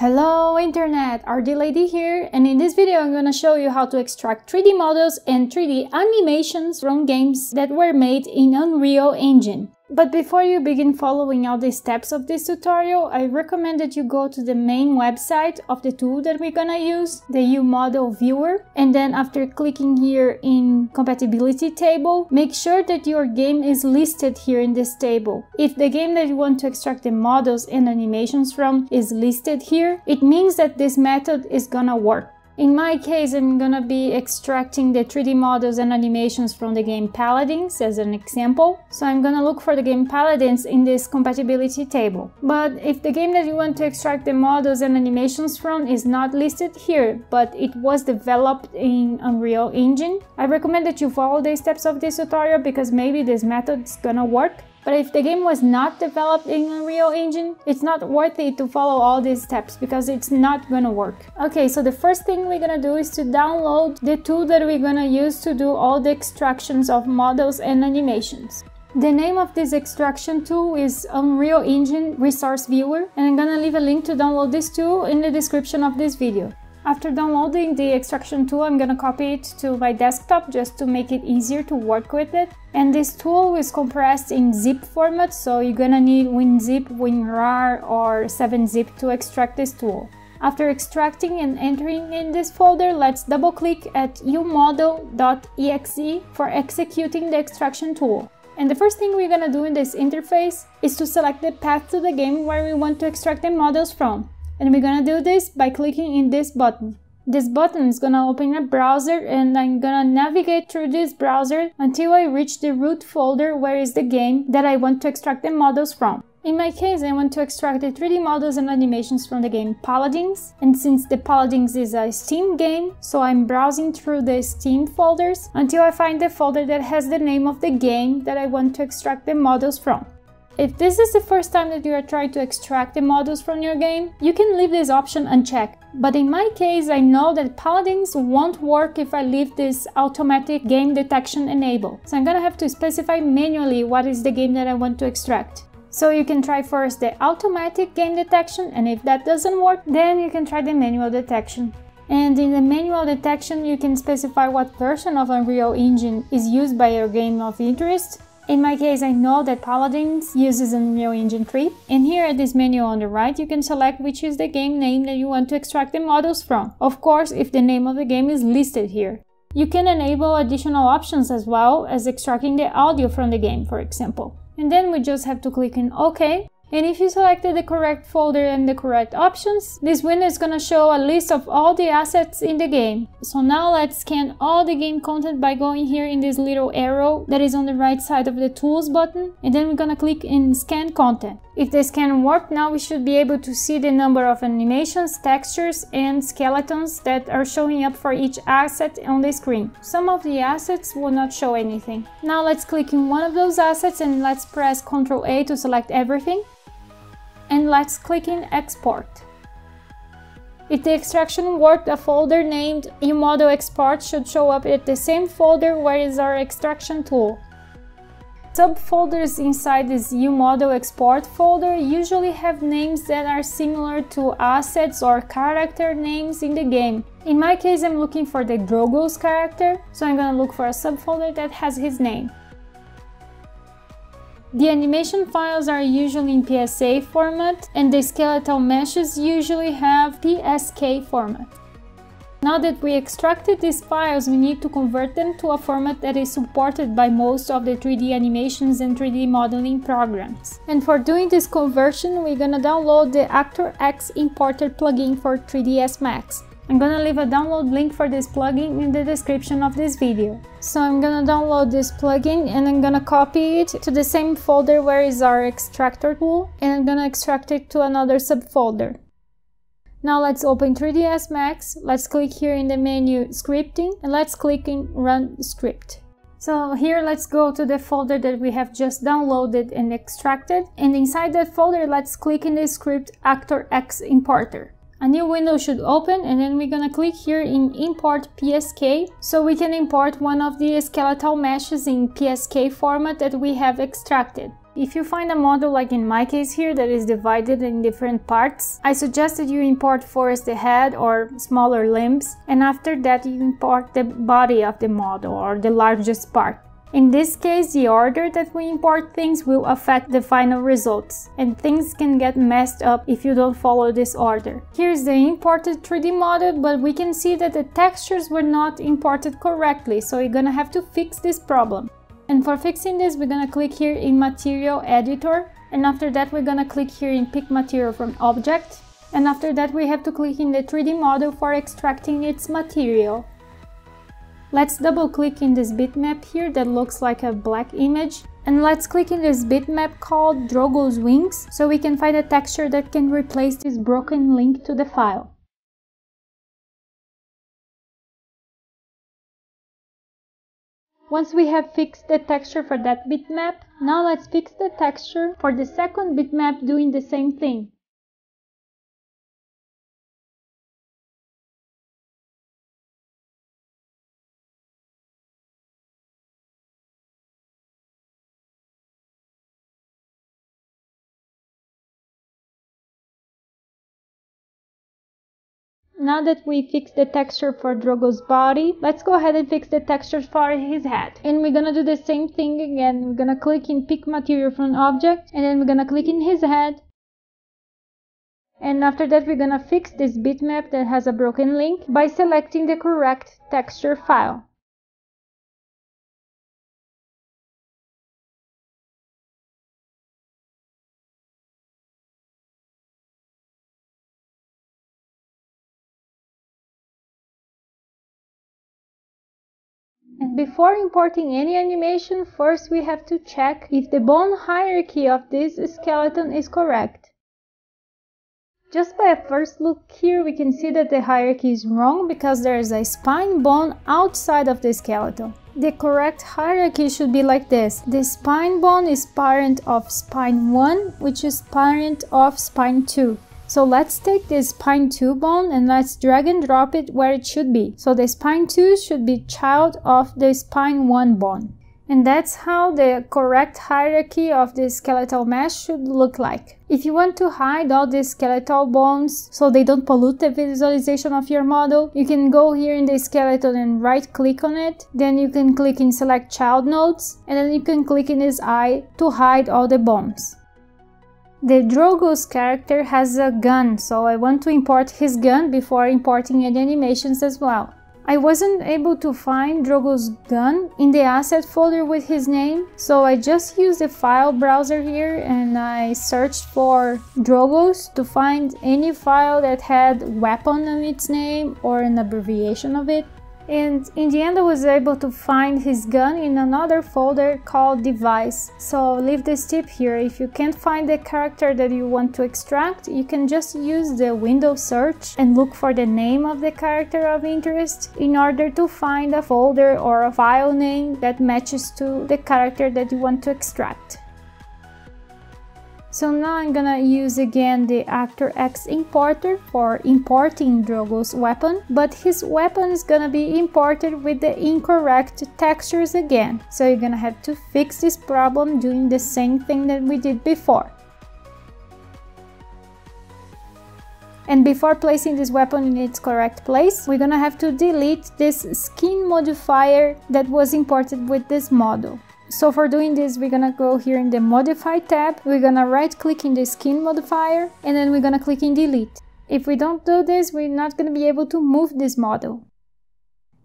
Hello Internet, RD Lady here, and in this video I'm gonna show you how to extract 3D models and 3D animations from games that were made in Unreal Engine. But before you begin following all the steps of this tutorial, I recommend that you go to the main website of the tool that we're gonna use, the UModel Viewer, and then after clicking here in compatibility table, make sure that your game is listed here in this table. If the game that you want to extract the models and animations from is listed here, it means that this method is gonna work. In my case, I'm gonna be extracting the 3D models and animations from the game Paladins as an example. So I'm gonna look for the game Paladins in this compatibility table. But if the game that you want to extract the models and animations from is not listed here, but it was developed in Unreal Engine, I recommend that you follow the steps of this tutorial because maybe this method is gonna work but if the game was not developed in Unreal Engine, it's not worth it to follow all these steps because it's not gonna work. Okay, so the first thing we're gonna do is to download the tool that we're gonna use to do all the extractions of models and animations. The name of this extraction tool is Unreal Engine Resource Viewer and I'm gonna leave a link to download this tool in the description of this video. After downloading the extraction tool, I'm gonna copy it to my desktop just to make it easier to work with it. And this tool is compressed in zip format, so you're gonna need WinZip, WinRAR or 7-zip to extract this tool. After extracting and entering in this folder, let's double click at umodel.exe for executing the extraction tool. And the first thing we're gonna do in this interface is to select the path to the game where we want to extract the models from. And we're gonna do this by clicking in this button. This button is gonna open a browser and I'm gonna navigate through this browser until I reach the root folder where is the game that I want to extract the models from. In my case, I want to extract the 3D models and animations from the game Paladins, and since the Paladins is a Steam game, so I'm browsing through the Steam folders until I find the folder that has the name of the game that I want to extract the models from. If this is the first time that you are trying to extract the models from your game, you can leave this option unchecked. But in my case, I know that Paladins won't work if I leave this automatic game detection enabled. So I'm gonna have to specify manually what is the game that I want to extract. So you can try first the automatic game detection and if that doesn't work, then you can try the manual detection. And in the manual detection, you can specify what version of Unreal Engine is used by your game of interest in my case, I know that Paladins uses Unreal Engine 3, and here at this menu on the right, you can select which is the game name that you want to extract the models from. Of course, if the name of the game is listed here. You can enable additional options as well as extracting the audio from the game, for example. And then we just have to click in OK, and if you selected the correct folder and the correct options, this window is gonna show a list of all the assets in the game. So now let's scan all the game content by going here in this little arrow that is on the right side of the tools button and then we're gonna click in scan content. If the scan worked, now we should be able to see the number of animations, textures and skeletons that are showing up for each asset on the screen. Some of the assets will not show anything. Now let's click in one of those assets and let's press Ctrl A to select everything and let's click in export. If the extraction worked, a folder named UModel export should show up at the same folder where is our extraction tool. Subfolders inside this UModel export folder usually have names that are similar to assets or character names in the game. In my case, I'm looking for the Drogoz character, so I'm gonna look for a subfolder that has his name. The animation files are usually in PSA format and the skeletal meshes usually have PSK format. Now that we extracted these files, we need to convert them to a format that is supported by most of the 3D animations and 3D modeling programs. And for doing this conversion, we're gonna download the Actor X Importer plugin for 3ds Max. I'm gonna leave a download link for this plugin in the description of this video. So I'm gonna download this plugin and I'm gonna copy it to the same folder where is our extractor tool and I'm gonna extract it to another subfolder. Now let's open 3ds Max, let's click here in the menu scripting and let's click in run script. So here let's go to the folder that we have just downloaded and extracted and inside that folder let's click in the script Actor X Importer a new window should open and then we're gonna click here in import PSK so we can import one of the skeletal meshes in PSK format that we have extracted. If you find a model like in my case here that is divided in different parts, I suggest that you import first the head or smaller limbs and after that you import the body of the model or the largest part. In this case, the order that we import things will affect the final results, and things can get messed up if you don't follow this order. Here's the imported 3D model, but we can see that the textures were not imported correctly, so we're gonna have to fix this problem. And for fixing this, we're gonna click here in Material Editor, and after that we're gonna click here in Pick Material from Object, and after that we have to click in the 3D model for extracting its material. Let's double click in this bitmap here that looks like a black image and let's click in this bitmap called Drogoz Wings so we can find a texture that can replace this broken link to the file. Once we have fixed the texture for that bitmap, now let's fix the texture for the second bitmap doing the same thing. Now that we fixed the texture for Drogoz body, let's go ahead and fix the texture for his head. And we're gonna do the same thing again. We're gonna click in pick material from object and then we're gonna click in his head. And after that we're gonna fix this bitmap that has a broken link by selecting the correct texture file. And before importing any animation, first we have to check if the bone hierarchy of this skeleton is correct. Just by a first look here, we can see that the hierarchy is wrong because there is a spine bone outside of the skeleton. The correct hierarchy should be like this. The spine bone is parent of spine 1, which is parent of spine 2. So let's take this spine 2 bone and let's drag and drop it where it should be. So the spine 2 should be child of the spine 1 bone. And that's how the correct hierarchy of the skeletal mesh should look like. If you want to hide all these skeletal bones so they don't pollute the visualization of your model, you can go here in the skeleton and right click on it. Then you can click in select child nodes and then you can click in this eye to hide all the bones. The Drogoz character has a gun, so I want to import his gun before importing any animations as well. I wasn't able to find Drogoz gun in the asset folder with his name, so I just used the file browser here and I searched for Drogoz to find any file that had weapon in its name or an abbreviation of it and in the end I was able to find his gun in another folder called device. So leave this tip here, if you can't find the character that you want to extract, you can just use the Windows search and look for the name of the character of interest in order to find a folder or a file name that matches to the character that you want to extract. So now I'm gonna use again the Actor X importer for importing Drogoz weapon, but his weapon is gonna be imported with the incorrect textures again. So you're gonna have to fix this problem doing the same thing that we did before. And before placing this weapon in its correct place, we're gonna have to delete this skin modifier that was imported with this model. So for doing this, we're gonna go here in the modify tab, we're gonna right click in the skin modifier, and then we're gonna click in delete. If we don't do this, we're not gonna be able to move this model.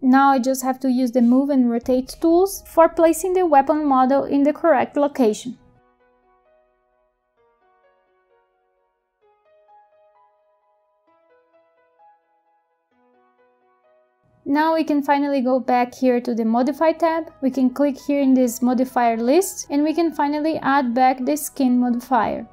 Now I just have to use the move and rotate tools for placing the weapon model in the correct location. Now we can finally go back here to the modify tab. We can click here in this modifier list and we can finally add back the skin modifier.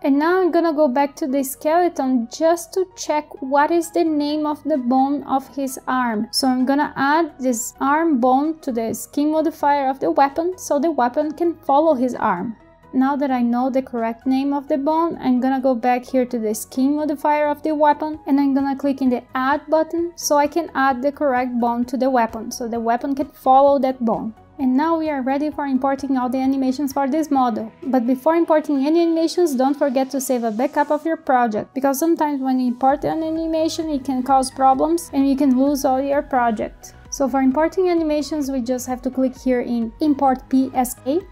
And now I'm gonna go back to the skeleton just to check what is the name of the bone of his arm. So I'm gonna add this arm bone to the skin modifier of the weapon so the weapon can follow his arm. Now that I know the correct name of the bone, I'm gonna go back here to the skin modifier of the weapon and I'm gonna click in the add button so I can add the correct bone to the weapon so the weapon can follow that bone. And now we are ready for importing all the animations for this model. But before importing any animations, don't forget to save a backup of your project, because sometimes when you import an animation, it can cause problems and you can lose all your project. So for importing animations, we just have to click here in Import PSK.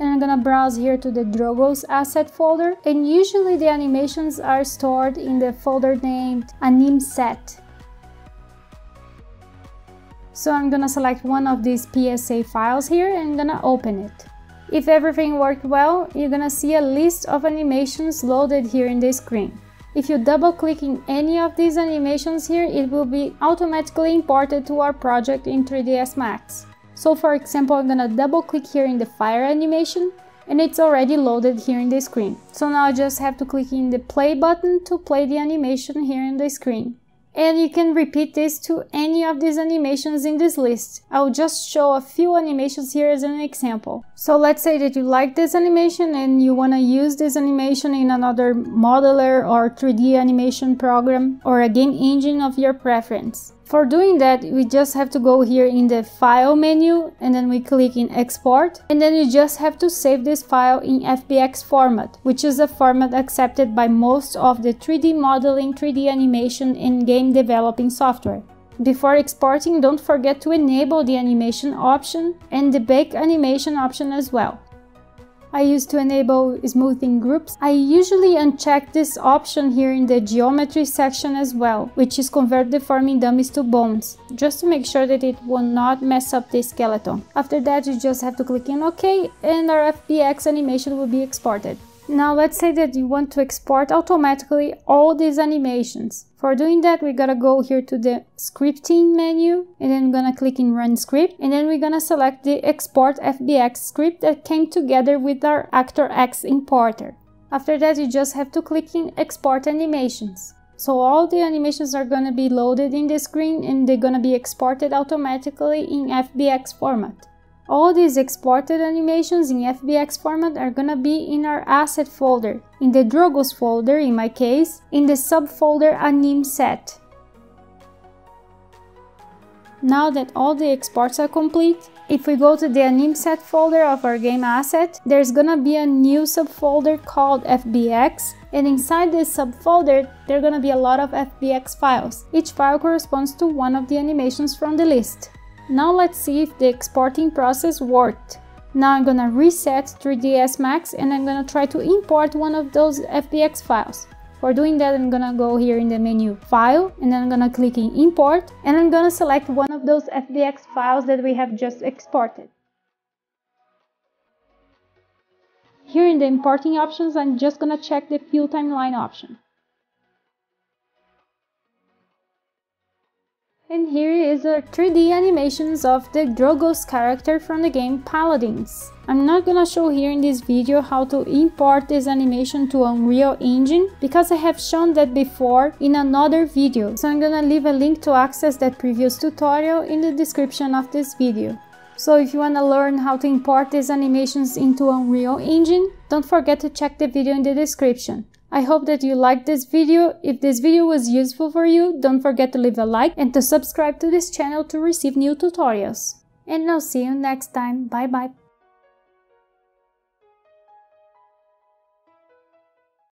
And I'm gonna browse here to the Drogoz asset folder. And usually the animations are stored in the folder named AnimSet. So I'm gonna select one of these PSA files here and I'm gonna open it. If everything worked well, you're gonna see a list of animations loaded here in the screen. If you double click in any of these animations here, it will be automatically imported to our project in 3ds Max. So for example, I'm gonna double click here in the fire animation and it's already loaded here in the screen. So now I just have to click in the play button to play the animation here in the screen and you can repeat this to any of these animations in this list. I'll just show a few animations here as an example. So let's say that you like this animation and you want to use this animation in another modeler or 3D animation program or a game engine of your preference. For doing that, we just have to go here in the file menu and then we click in export and then you just have to save this file in FBX format, which is a format accepted by most of the 3D modeling, 3D animation and game developing software. Before exporting, don't forget to enable the animation option and the bake animation option as well. I use to enable smoothing groups. I usually uncheck this option here in the geometry section as well, which is convert deforming dummies to bones, just to make sure that it will not mess up the skeleton. After that, you just have to click in OK and our FBX animation will be exported. Now let's say that you want to export automatically all these animations. For doing that, we gotta go here to the scripting menu and then we're gonna click in run script and then we're gonna select the export FBX script that came together with our Actor X importer. After that, you just have to click in export animations. So all the animations are gonna be loaded in the screen and they're gonna be exported automatically in FBX format. All these exported animations in FBX format are gonna be in our asset folder, in the Drogoz folder in my case, in the subfolder AnimSet. Now that all the exports are complete, if we go to the AnimSet folder of our game asset, there's gonna be a new subfolder called FBX, and inside this subfolder, there are gonna be a lot of FBX files. Each file corresponds to one of the animations from the list. Now let's see if the exporting process worked. Now I'm gonna reset 3ds Max and I'm gonna try to import one of those FBX files. For doing that, I'm gonna go here in the menu File and then I'm gonna click in Import and I'm gonna select one of those FBX files that we have just exported. Here in the importing options, I'm just gonna check the fill timeline option. And here is a 3D animations of the Drogoz character from the game Paladins. I'm not gonna show here in this video how to import this animation to Unreal Engine because I have shown that before in another video. So I'm gonna leave a link to access that previous tutorial in the description of this video. So if you wanna learn how to import these animations into Unreal Engine, don't forget to check the video in the description. I hope that you liked this video. If this video was useful for you, don't forget to leave a like and to subscribe to this channel to receive new tutorials. And I'll see you next time. Bye bye.